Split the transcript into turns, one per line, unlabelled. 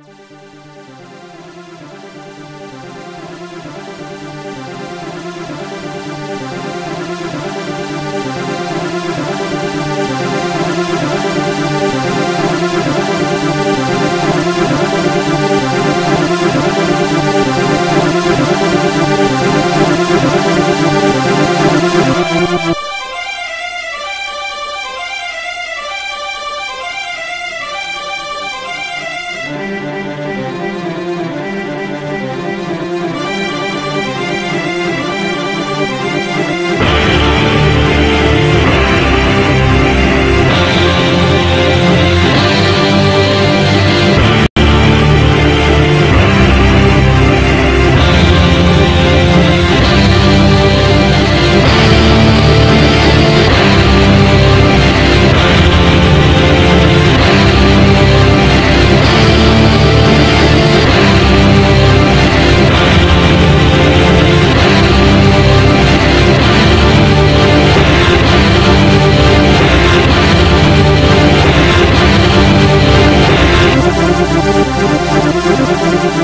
Música Thank you.